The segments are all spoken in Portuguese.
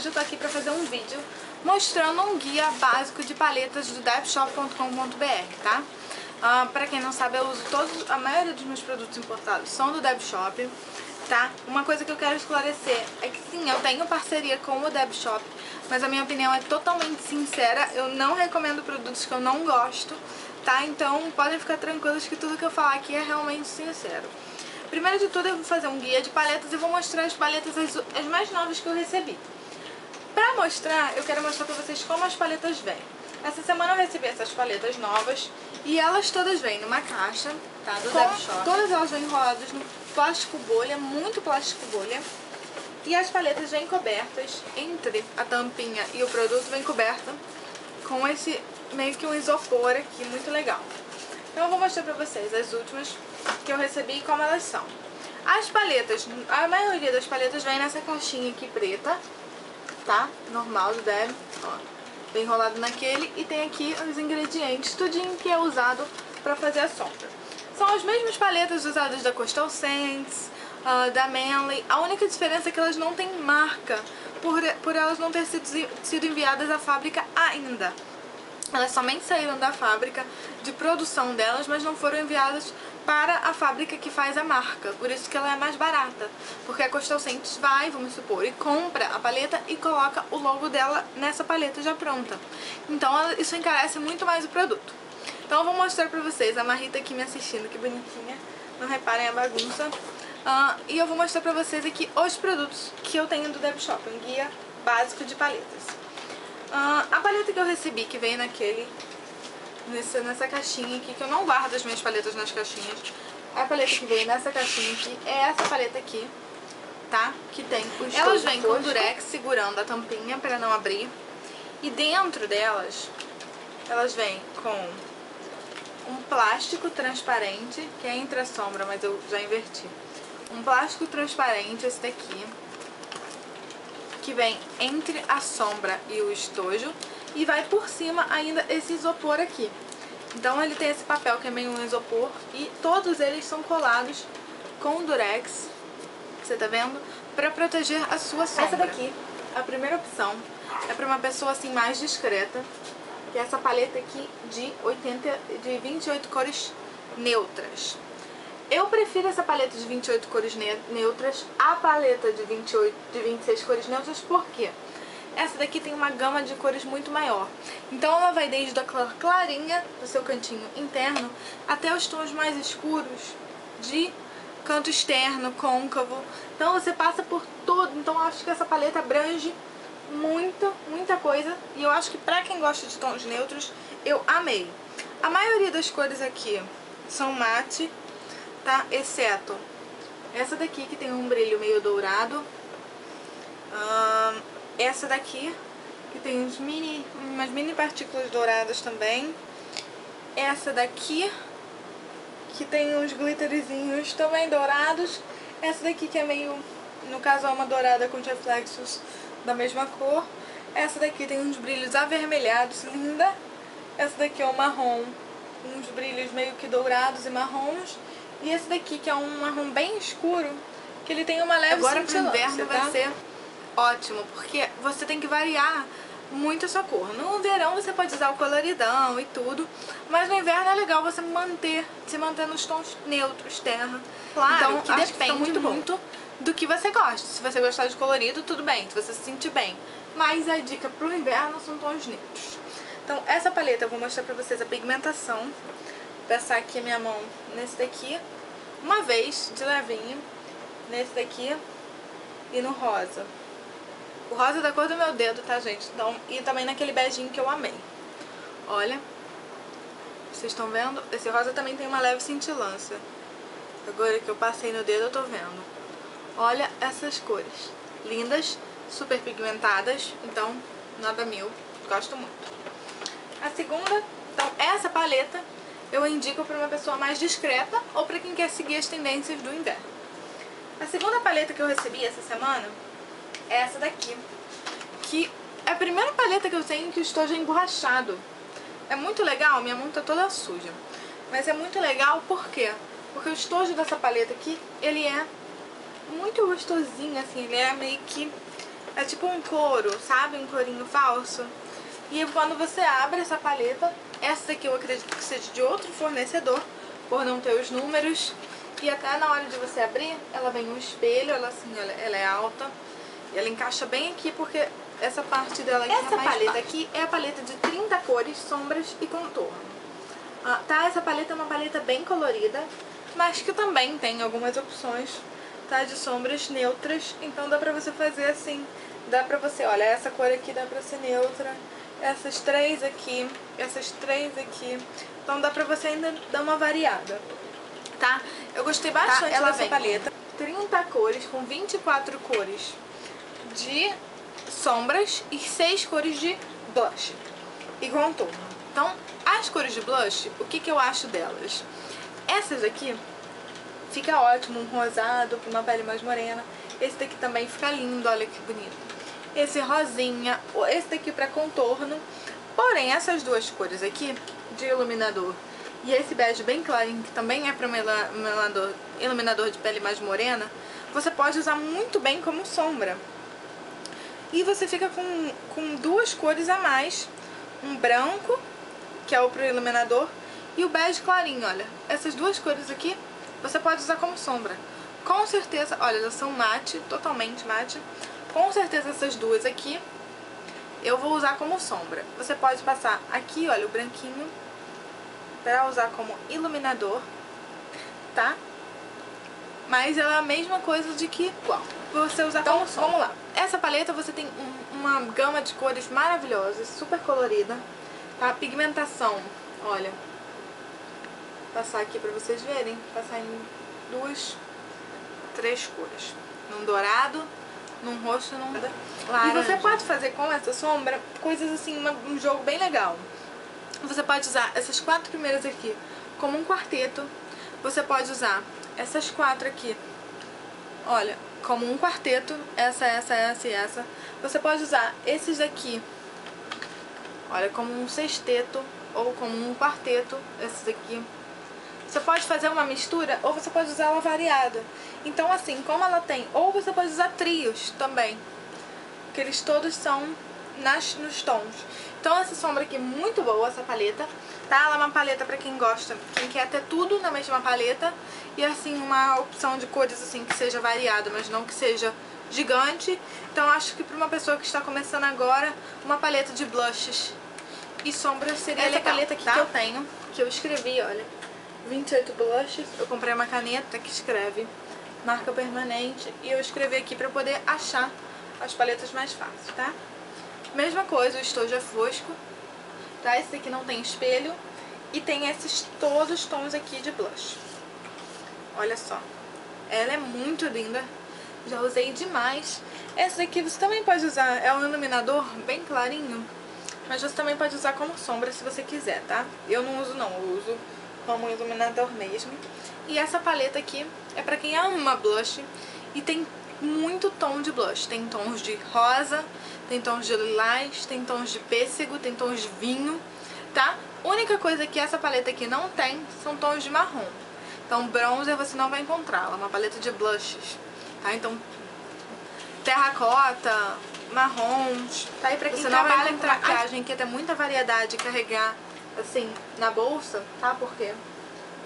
hoje eu tô aqui pra fazer um vídeo mostrando um guia básico de paletas do debshop.com.br, tá? Uh, pra quem não sabe, eu uso todos, a maioria dos meus produtos importados são do Debshop, tá? Uma coisa que eu quero esclarecer é que sim, eu tenho parceria com o Debshop, mas a minha opinião é totalmente sincera, eu não recomendo produtos que eu não gosto, tá? Então podem ficar tranquilos que tudo que eu falar aqui é realmente sincero. Primeiro de tudo eu vou fazer um guia de paletas e vou mostrar as paletas as, as mais novas que eu recebi. Pra mostrar, eu quero mostrar pra vocês como as paletas vêm. Essa semana eu recebi essas paletas novas e elas todas vêm numa caixa, tá? Do Dev Shop. Todas elas vêm enroladas no plástico bolha, muito plástico bolha. E as paletas vêm cobertas, entre a tampinha e o produto vem coberta com esse meio que um isopor aqui, muito legal. Então eu vou mostrar pra vocês as últimas que eu recebi e como elas são. As paletas, a maioria das paletas vem nessa caixinha aqui preta, tá? Normal do Deb, ó. Bem enrolado naquele e tem aqui os ingredientes, tudinho que é usado pra fazer a sombra. São as mesmas paletas usadas da Coastal Scents, uh, da Manly. A única diferença é que elas não têm marca, por, por elas não ter sido, sido enviadas à fábrica ainda. Elas somente saíram da fábrica de produção delas, mas não foram enviadas para a fábrica que faz a marca. Por isso que ela é mais barata. Porque a Coastal Scents vai, vamos supor, e compra a paleta e coloca o logo dela nessa paleta já pronta. Então isso encarece muito mais o produto. Então eu vou mostrar pra vocês a Marita aqui me assistindo, que bonitinha. Não reparem a bagunça. Uh, e eu vou mostrar pra vocês aqui os produtos que eu tenho do Deb Shop, um guia básico de paletas. Uh, a paleta que eu recebi, que veio naquele, nessa, nessa caixinha aqui, que eu não guardo as minhas paletas nas caixinhas. A paleta que veio nessa caixinha aqui é essa paleta aqui, tá? Que tem os Elas vêm com durex segurando a tampinha para não abrir. E dentro delas, elas vêm com um plástico transparente, que é entre a sombra, mas eu já inverti. Um plástico transparente, esse daqui, que vem entre a sombra e o estojo e vai por cima ainda esse isopor aqui. Então ele tem esse papel que é meio um isopor e todos eles são colados com durex, você tá vendo? Pra proteger a sua sombra. Essa daqui, a primeira opção, é pra uma pessoa assim mais discreta, que é essa paleta aqui de, 80, de 28 cores neutras. Eu prefiro essa paleta de 28 cores neutras à paleta de, 28, de 26 cores neutras, por quê? Essa daqui tem uma gama de cores muito maior. Então ela vai desde a cor clarinha do seu cantinho interno até os tons mais escuros de canto externo, côncavo. Então você passa por todo. Então eu acho que essa paleta abrange muita, muita coisa. E eu acho que pra quem gosta de tons neutros, eu amei. A maioria das cores aqui são mate tá? Exceto essa daqui que tem um brilho meio dourado. Essa daqui que tem uns mini, umas mini partículas douradas também. Essa daqui que tem uns glitterzinhos também dourados. Essa daqui que é meio, no caso é uma dourada com reflexos da mesma cor. Essa daqui tem uns brilhos avermelhados, linda. Essa daqui é o marrom, uns brilhos meio que dourados e marrons. E esse daqui, que é um marrom bem escuro, que ele tem uma leve Agora pro inverno tá? vai ser ótimo, porque você tem que variar muito a sua cor. No verão você pode usar o coloridão e tudo, mas no inverno é legal você manter, se manter nos tons neutros, terra. Claro, então, que depende que muito, muito do que você gosta. Se você gostar de colorido, tudo bem, se você se sentir bem. Mas a dica pro inverno são tons neutros. Então essa paleta eu vou mostrar pra vocês a pigmentação passar aqui a minha mão nesse daqui, uma vez de levinho, nesse daqui e no rosa. O rosa é da cor do meu dedo, tá, gente? Então, e também naquele beijinho que eu amei. Olha, vocês estão vendo? Esse rosa também tem uma leve cintilância. Agora que eu passei no dedo, eu tô vendo. Olha essas cores. Lindas, super pigmentadas, então nada mil. Gosto muito. A segunda, então essa paleta eu indico para uma pessoa mais discreta ou para quem quer seguir as tendências do inverno. A segunda paleta que eu recebi essa semana é essa daqui, que é a primeira paleta que eu tenho que o estojo é emborrachado. É muito legal, minha mão tá toda suja, mas é muito legal por quê? Porque o estojo dessa paleta aqui, ele é muito gostosinho, assim, ele é meio que É tipo um couro, sabe? Um corinho falso. E quando você abre essa paleta, essa daqui eu acredito que seja de outro fornecedor, por não ter os números. E até na hora de você abrir, ela vem um espelho, ela assim, ela, ela é alta. E ela encaixa bem aqui porque essa parte dela aqui Essa é paleta aqui é a paleta de 30 cores, sombras e contorno. Ah, tá? Essa paleta é uma paleta bem colorida, mas que também tem algumas opções tá? de sombras neutras. Então dá pra você fazer assim, dá pra você, olha, essa cor aqui dá pra ser neutra, essas três aqui, essas três aqui. Então dá pra você ainda dar uma variada, tá? Eu gostei tá, bastante tá, dessa paleta. 30 cores com 24 cores de sombras e 6 cores de blush e contorno. Então, as cores de blush, o que, que eu acho delas? Essas aqui fica ótimo, um rosado para uma pele mais morena. Esse daqui também fica lindo, olha que bonito. Esse rosinha, esse daqui para contorno. Porém, essas duas cores aqui, de iluminador, e esse bege bem clarinho, que também é para iluminador, iluminador de pele mais morena, você pode usar muito bem como sombra. E você fica com, com duas cores a mais. Um branco, que é o pro iluminador, e o bege clarinho, olha. Essas duas cores aqui, você pode usar como sombra. Com certeza, olha, elas são mate, totalmente mate. Com certeza essas duas aqui, eu vou usar como sombra. Você pode passar aqui, olha, o branquinho, para usar como iluminador, tá? Mas ela é a mesma coisa de que igual. Você usar então, como sombra. vamos lá. Essa paleta você tem um, uma gama de cores maravilhosas, super colorida. Tá? Pigmentação, olha. Vou passar aqui pra vocês verem. Passar em duas, três cores. Num dourado, num roxo e num laranja. E você pode fazer com essa sombra coisas assim, uma, um jogo bem legal. Você pode usar essas quatro primeiras aqui como um quarteto. Você pode usar essas quatro aqui, olha, como um quarteto, essa, essa, essa e essa. Você pode usar esses daqui, olha, como um sexteto ou como um quarteto, esses aqui. Você pode fazer uma mistura ou você pode usar ela variada. Então assim, como ela tem, ou você pode usar trios também, que eles todos são nas, nos tons. Então essa sombra aqui muito boa, essa paleta tá? Ela é uma paleta pra quem gosta, quem quer ter tudo na mesma paleta e assim, uma opção de cores assim que seja variada, mas não que seja gigante. Então acho que pra uma pessoa que está começando agora, uma paleta de blushes e sombras seria Essa legal, paleta aqui tá? que eu tenho, que eu escrevi, olha, 28 blushes, eu comprei uma caneta que escreve marca permanente e eu escrevi aqui pra poder achar as paletas mais fáceis, tá? Mesma coisa, o estojo é fosco, tá? Esse aqui não tem espelho e tem esses todos os tons aqui de blush. Olha só. Ela é muito linda. Já usei demais. Essa daqui você também pode usar. É um iluminador bem clarinho. Mas você também pode usar como sombra se você quiser, tá? Eu não uso não. Eu uso como iluminador mesmo. E essa paleta aqui é pra quem ama blush. E tem muito tom de blush. Tem tons de rosa, tem tons de lilás, tem tons de pêssego, tem tons de vinho, tá? Única coisa que essa paleta aqui não tem são tons de marrom. Então bronzer você não vai encontrar, ela é uma paleta de blushes, tá? Então terracota, marrons, tá? aí pra quem você não vai encontrar maquiagem que tem muita variedade de carregar assim na bolsa, tá? Porque,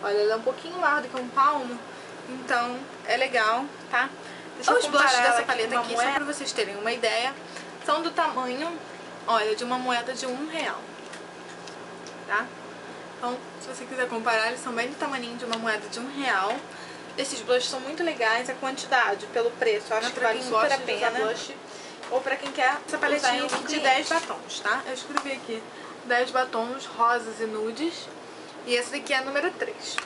olha, ela é um pouquinho maior do que um palmo, então é legal, tá? Deixa Os blushes dessa paleta aqui, só pra vocês terem uma ideia são do tamanho, olha, de uma moeda de um real, tá? Então, se você quiser comparar, eles são bem do tamanho de uma moeda de um real. Esses blushes são muito legais, a quantidade, pelo preço, eu acho que vale super a pena. Blush, ou pra quem quer essa paletinha aqui de 10 batons, tá? Eu escrevi aqui 10 batons rosas e nudes. E esse daqui é a número 3,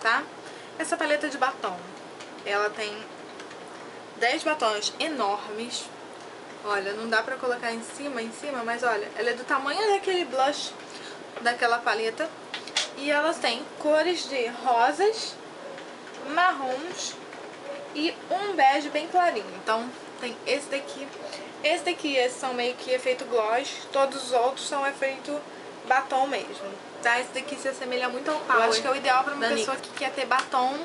tá? Essa paleta de batom, ela tem 10 batons enormes, Olha, não dá pra colocar em cima, em cima, mas olha, ela é do tamanho daquele blush daquela paleta. E elas têm cores de rosas, marrons e um bege bem clarinho. Então, tem esse daqui. Esse daqui, esses são meio que efeito gloss. Todos os outros são efeito batom mesmo. Tá? Esse daqui se assemelha muito ao Power. Eu acho que é o ideal pra uma pessoa que quer ter batom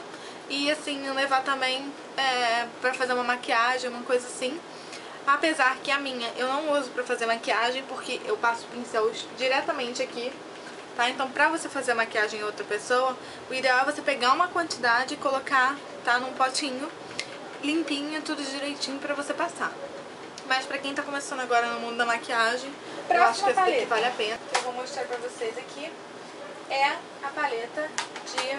e, assim, levar também é, pra fazer uma maquiagem, uma coisa assim. Apesar que a minha eu não uso pra fazer maquiagem porque eu passo o pincel diretamente aqui, tá? Então pra você fazer maquiagem em outra pessoa, o ideal é você pegar uma quantidade e colocar, tá? Num potinho limpinho, tudo direitinho pra você passar. Mas pra quem tá começando agora no mundo da maquiagem, Próxima eu acho que esse daqui vale a pena. Eu vou mostrar pra vocês aqui é a paleta de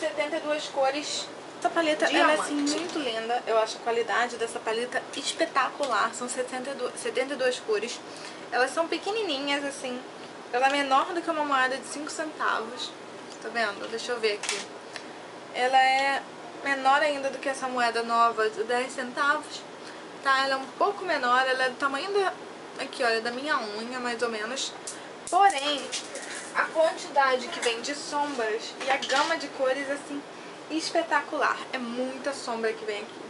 72 cores. Essa paleta ela é assim, muito linda. Eu acho a qualidade dessa paleta espetacular. São 72, 72 cores. Elas são pequenininhas, assim. Ela é menor do que uma moeda de 5 centavos. Tá vendo? Deixa eu ver aqui. Ela é menor ainda do que essa moeda nova de 10 centavos. Tá? Ela é um pouco menor. Ela é do tamanho da... Aqui, olha, da minha unha, mais ou menos. Porém, a quantidade que vem de sombras e a gama de cores, assim, espetacular. É muita sombra que vem aqui.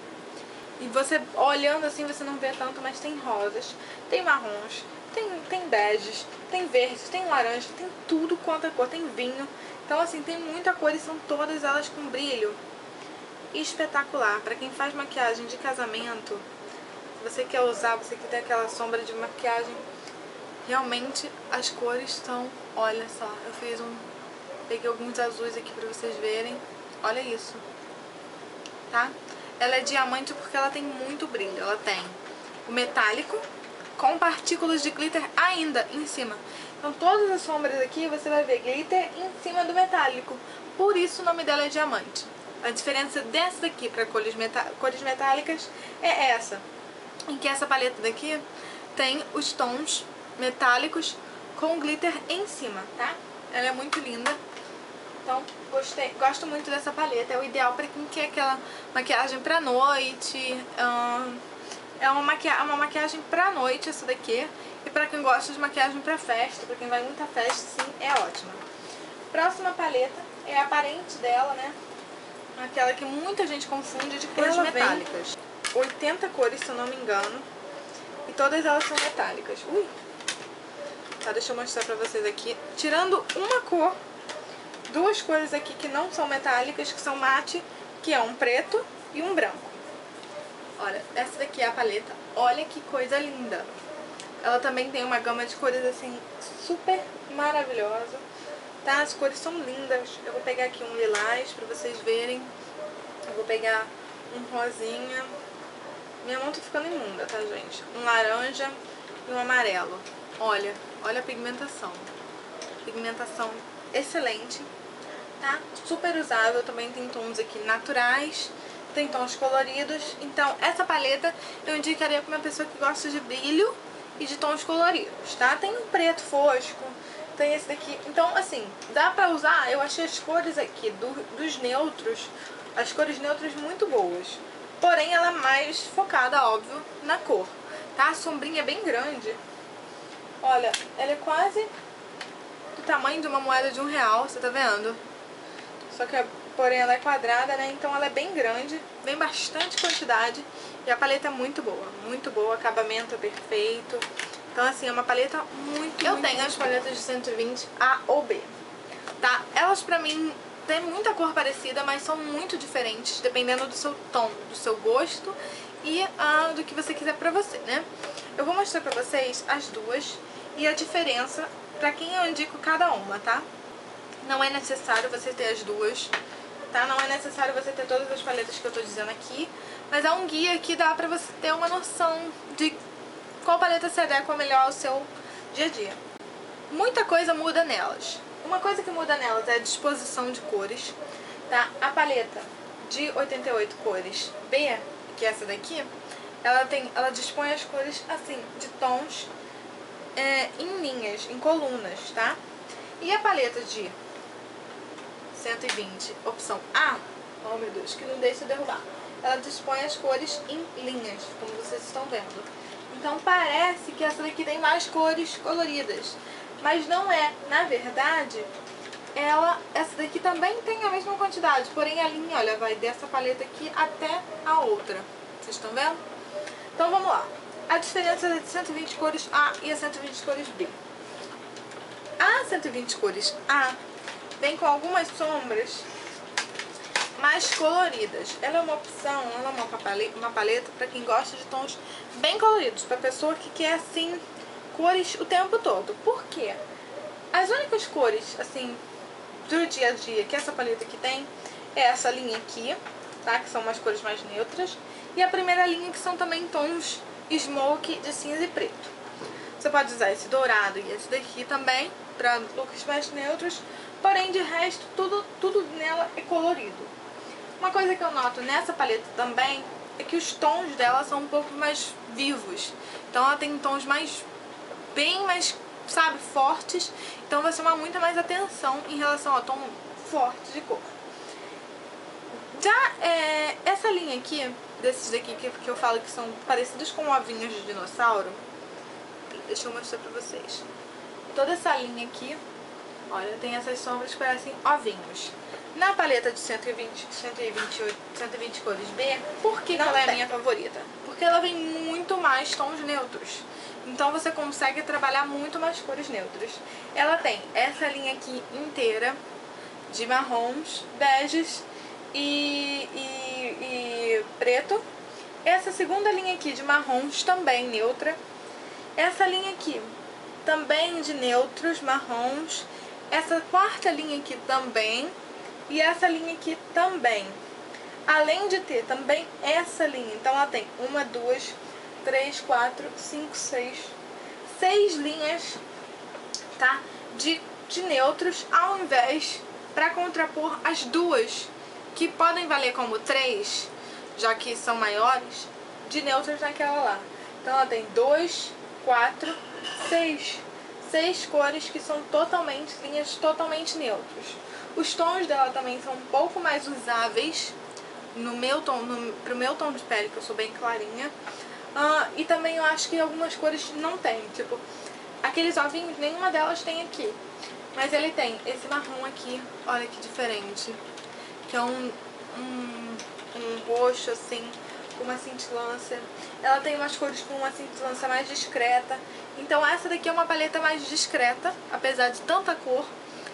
E você, olhando assim, você não vê tanto, mas tem rosas, tem marrons, tem, tem beges, tem verdes, tem laranja, tem tudo quanto é cor, tem vinho. Então, assim, tem muita cor e são todas elas com brilho espetacular. Pra quem faz maquiagem de casamento, se você quer usar, você quer ter aquela sombra de maquiagem, realmente as cores estão... Olha só, eu fiz um... Peguei alguns azuis aqui pra vocês verem. Olha isso. Tá? Ela é diamante porque ela tem muito brilho. Ela tem o metálico com partículas de glitter ainda em cima. Então todas as sombras aqui você vai ver glitter em cima do metálico. Por isso o nome dela é diamante. A diferença dessa daqui para cores, metá cores metálicas é essa. Em que essa paleta daqui tem os tons metálicos com glitter em cima, tá? Ela é muito linda. Então, gostei, gosto muito dessa paleta. É o ideal para quem quer aquela maquiagem pra noite. é uma, maquia uma maquiagem pra noite essa daqui. E pra quem gosta de maquiagem pra festa, pra quem vai muita festa, sim, é ótima. Próxima paleta é a aparente dela, né? Aquela que muita gente confunde de cores Ela metálicas. 80 cores, se eu não me engano. E todas elas são metálicas. Ui! Tá, deixa eu mostrar pra vocês aqui. Tirando uma cor duas cores aqui que não são metálicas, que são mate, que é um preto e um branco. Olha, essa daqui é a paleta. Olha que coisa linda. Ela também tem uma gama de cores, assim, super maravilhosa. Tá? As cores são lindas. Eu vou pegar aqui um lilás pra vocês verem. Eu vou pegar um rosinha. Minha mão tá ficando imunda, tá, gente? Um laranja e um amarelo. Olha, olha a pigmentação. Pigmentação excelente tá? Super usável, também tem tons aqui naturais, tem tons coloridos. Então, essa paleta eu indicaria para uma pessoa que gosta de brilho e de tons coloridos, tá? Tem um preto fosco, tem esse daqui. Então, assim, dá pra usar, eu achei as cores aqui do, dos neutros, as cores neutras muito boas. Porém, ela é mais focada, óbvio, na cor, tá? A sombrinha é bem grande. Olha, ela é quase do tamanho de uma moeda de um real, você tá vendo? Só que, porém, ela é quadrada, né? Então ela é bem grande, vem bastante quantidade. E a paleta é muito boa, muito boa, acabamento é perfeito. Então, assim, é uma paleta muito, Eu muito, tenho as paletas de 120 A ou B, tá? Elas, pra mim, têm muita cor parecida, mas são muito diferentes, dependendo do seu tom, do seu gosto e ah, do que você quiser pra você, né? Eu vou mostrar pra vocês as duas e a diferença pra quem eu indico cada uma, tá? Não é necessário você ter as duas, tá? Não é necessário você ter todas as paletas que eu tô dizendo aqui, mas é um guia que dá pra você ter uma noção de qual paleta se adequa melhor ao seu dia a dia. Muita coisa muda nelas. Uma coisa que muda nelas é a disposição de cores, tá? A paleta de 88 cores B, que é essa daqui, ela, tem, ela dispõe as cores assim, de tons é, em linhas, em colunas, tá? E a paleta de 120, opção A, oh meu Deus, que não deixa derrubar. Ela dispõe as cores em linhas, como vocês estão vendo. Então parece que essa daqui tem mais cores coloridas, mas não é. Na verdade, ela, essa daqui também tem a mesma quantidade, porém a linha, olha, vai dessa paleta aqui até a outra. Vocês estão vendo? Então vamos lá. A diferença é de 120 cores A e a 120 cores B. A 120 cores A vem com algumas sombras mais coloridas. Ela é uma opção, ela é uma paleta, para quem gosta de tons bem coloridos, para pessoa que quer assim cores o tempo todo. Por quê? As únicas cores assim do dia a dia que essa paleta aqui tem é essa linha aqui, tá? Que são umas cores mais neutras. E a primeira linha que são também tons smoke de cinza e preto. Você pode usar esse dourado e esse daqui também para looks mais neutros, porém de resto tudo, tudo nela é colorido. Uma coisa que eu noto nessa paleta também é que os tons dela são um pouco mais vivos. Então ela tem tons mais, bem mais, sabe, fortes. Então vai chamar muita mais atenção em relação ao tom forte de cor. Já é, essa linha aqui, desses daqui que, que eu falo que são parecidos com ovinhos de dinossauro, deixa eu mostrar pra vocês. Toda essa linha aqui, olha, tem essas sombras que parecem ovinhos. Na paleta de 120, 128, 120 cores B, por que, que ela é a minha favorita? Porque ela vem muito mais tons neutros. Então você consegue trabalhar muito mais cores neutras. Ela tem essa linha aqui inteira de marrons, beges e, e, e preto. Essa segunda linha aqui de marrons também neutra. Essa linha aqui também de neutros, marrons. Essa quarta linha aqui também e essa linha aqui também. Além de ter também essa linha. Então ela tem uma, duas, três, quatro, cinco, seis. Seis linhas, tá? De, de neutros ao invés para contrapor as duas que podem valer como três, já que são maiores, de neutros naquela lá. Então ela tem dois, quatro, seis. Seis cores que são totalmente, linhas totalmente neutros. Os tons dela também são um pouco mais usáveis no meu tom, no, pro meu tom de pele, que eu sou bem clarinha. Uh, e também eu acho que algumas cores não tem, tipo, aqueles ovinhos, nenhuma delas tem aqui. Mas ele tem esse marrom aqui, olha que diferente. Que é um, um, um roxo assim, com uma cintilância. Ela tem umas cores com uma cintilância mais discreta. Então essa daqui é uma paleta mais discreta, apesar de tanta cor.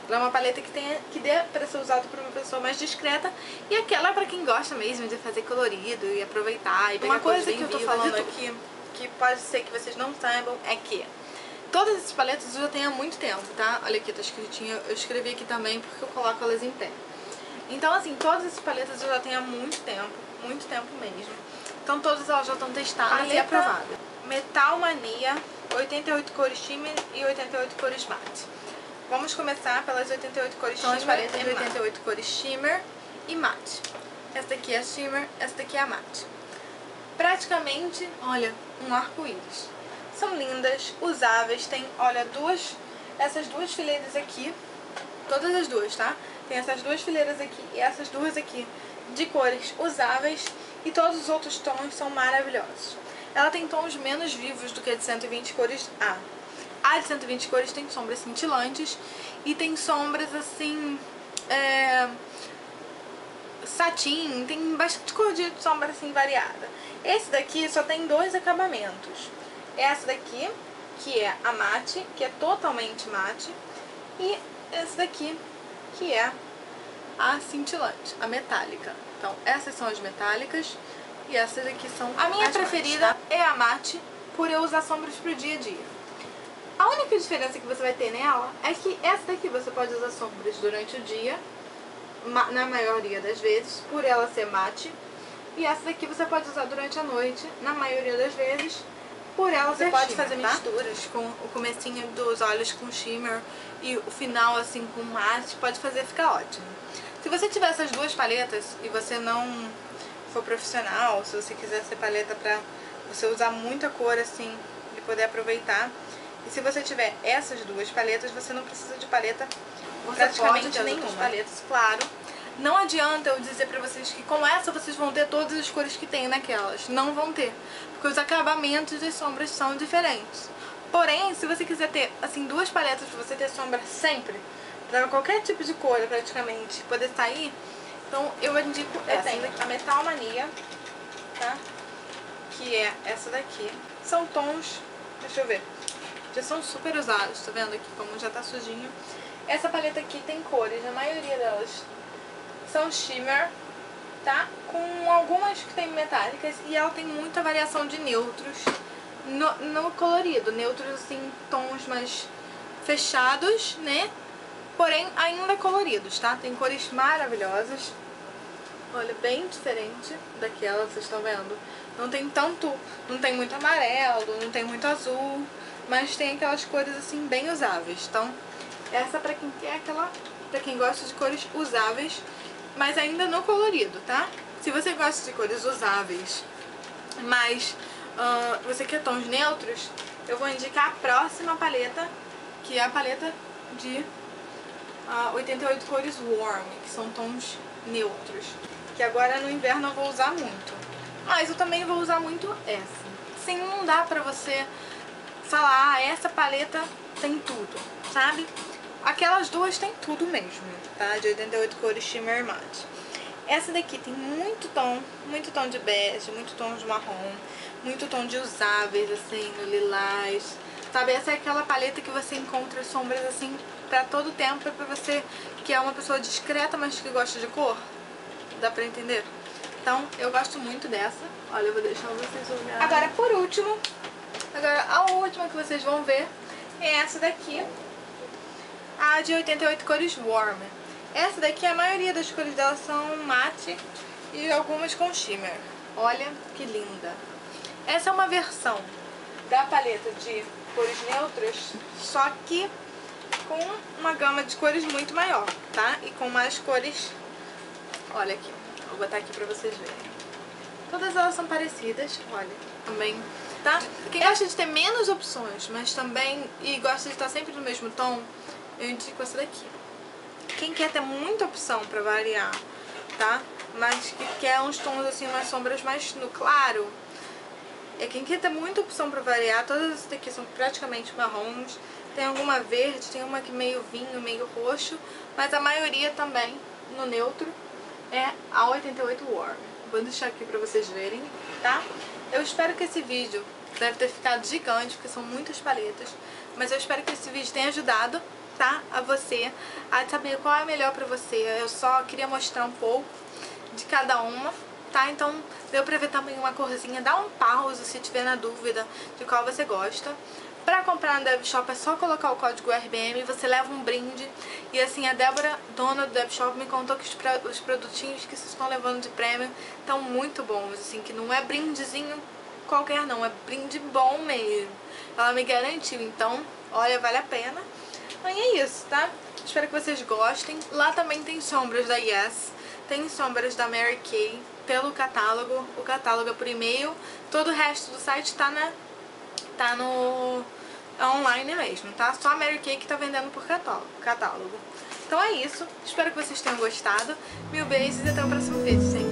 Ela é uma paleta que, tem, que dê para ser usada por uma pessoa mais discreta e aquela é para quem gosta mesmo de fazer colorido e aproveitar e pegar Uma coisa que eu tô falando aqui, que pode ser que vocês não saibam, é que todas essas paletas eu já tenho há muito tempo, tá? Olha aqui, tá escritinho, eu escrevi aqui também porque eu coloco elas em pé. Então assim, todas essas paletas eu já tenho há muito tempo, muito tempo mesmo. Então todas elas já estão testadas Paleta e aprovadas. Metal Mania, 88 cores shimmer e 88 cores matte. Vamos começar pelas 88 cores São shimmer. As paletas de 88 matte. cores shimmer e matte. Essa daqui é shimmer, essa daqui é a matte. Praticamente, olha, um arco-íris. São lindas, usáveis, tem, olha, duas, essas duas fileiras aqui, todas as duas, tá? Tem essas duas fileiras aqui e essas duas aqui de cores usáveis e todos os outros tons são maravilhosos. Ela tem tons menos vivos do que a de 120 cores A. A de 120 cores tem sombras cintilantes e tem sombras assim. É, satin, tem bastante cor de sombra assim variada. Esse daqui só tem dois acabamentos. Essa daqui, que é a mate, que é totalmente mate, e esse daqui, que é a cintilante, a metálica. Então, essas são as metálicas e essas aqui são A minha preferida tá? é a mate, por eu usar sombras pro dia a dia. A única diferença que você vai ter nela é que essa daqui você pode usar sombras durante o dia, na maioria das vezes, por ela ser mate. E essa daqui você pode usar durante a noite, na maioria das vezes, por ela você pode fazer tá? misturas com o comecinho dos olhos com shimmer e o final assim com mate, pode fazer ficar ótimo. Se você tiver essas duas paletas e você não for profissional, se você quiser ser paleta pra você usar muita cor assim e poder aproveitar, e se você tiver essas duas paletas, você não precisa de paleta você praticamente nenhuma. paletas, claro. Não adianta eu dizer pra vocês que com essa vocês vão ter todas as cores que tem naquelas. Não vão ter. Porque os acabamentos das sombras são diferentes. Porém, se você quiser ter, assim, duas paletas pra você ter sombra sempre, pra qualquer tipo de cor praticamente, poder sair, então eu indico essa daqui, a Metal Mania, tá? Que é essa daqui. São tons, deixa eu ver, já são super usados, tá vendo aqui como já tá sujinho. Essa paleta aqui tem cores, a maioria delas são shimmer, tá? Com algumas que tem metálicas e ela tem muita variação de neutros no, no colorido. Neutros, assim, tons mais fechados, né? Porém, ainda coloridos, tá? Tem cores maravilhosas. Olha, bem diferente daquela, vocês estão vendo. Não tem tanto, não tem muito amarelo, não tem muito azul, mas tem aquelas cores assim bem usáveis. Então, essa pra quem quer aquela, pra quem gosta de cores usáveis, mas ainda no colorido, tá? Se você gosta de cores usáveis, mas uh, você quer tons neutros, eu vou indicar a próxima paleta, que é a paleta de uh, 88 cores Warm, que são tons neutros. Que agora no inverno eu vou usar muito. Mas eu também vou usar muito essa. Sim, não dá pra você falar, ah, essa paleta tem tudo, sabe? Aquelas duas tem tudo mesmo, tá? De 88 cores Shimmer Matte. Essa daqui tem muito tom, muito tom de bege, muito tom de marrom, muito tom de usáveis, assim, no lilás. Sabe, essa é aquela paleta que você encontra sombras, assim, pra todo tempo, é pra você que é uma pessoa discreta, mas que gosta de cor. Dá pra entender? Então, eu gosto muito dessa. Olha, eu vou deixar vocês olharem. Agora, por último, agora a última que vocês vão ver é essa daqui. A de 88 cores Warm. Essa daqui, a maioria das cores dela são mate e algumas com shimmer. Olha que linda. Essa é uma versão da paleta de cores neutras, só que com uma gama de cores muito maior, tá? E com mais cores... Olha aqui. Vou botar aqui pra vocês verem. Todas elas são parecidas, olha, também, tá? Quem gosta de ter menos opções, mas também, e gosta de estar sempre no mesmo tom, eu indico essa daqui. Quem quer ter muita opção pra variar, tá? Mas que quer uns tons assim, umas sombras mais no claro, é quem quer ter muita opção pra variar, todas essas daqui são praticamente marrons, tem alguma verde, tem uma que meio vinho, meio roxo, mas a maioria também no neutro é a 88 Warm. Vou deixar aqui pra vocês verem, tá? Eu espero que esse vídeo deve ter ficado gigante, porque são muitas paletas, mas eu espero que esse vídeo tenha ajudado, tá? A você a saber qual é melhor pra você. Eu só queria mostrar um pouco de cada uma, tá? Então deu pra ver também uma corzinha. Dá um pause se tiver na dúvida de qual você gosta. Pra comprar no Dev Shop é só colocar o código RBM, você leva um brinde. E assim, a Débora, dona do Dev Shop, me contou que os, produtinhos que vocês estão levando de prêmio estão muito bons, assim, que não é brindezinho qualquer não, é brinde bom mesmo. Ela me garantiu, então, olha, vale a pena. É isso, tá? Espero que vocês gostem. Lá também tem sombras da Yes, tem sombras da Mary Kay pelo catálogo. O catálogo é por e-mail. Todo o resto do site tá, na, tá no é online mesmo, tá? Só a Mary Kay que tá vendendo por catálogo. Então é isso. Espero que vocês tenham gostado. Mil beijos e até o próximo vídeo.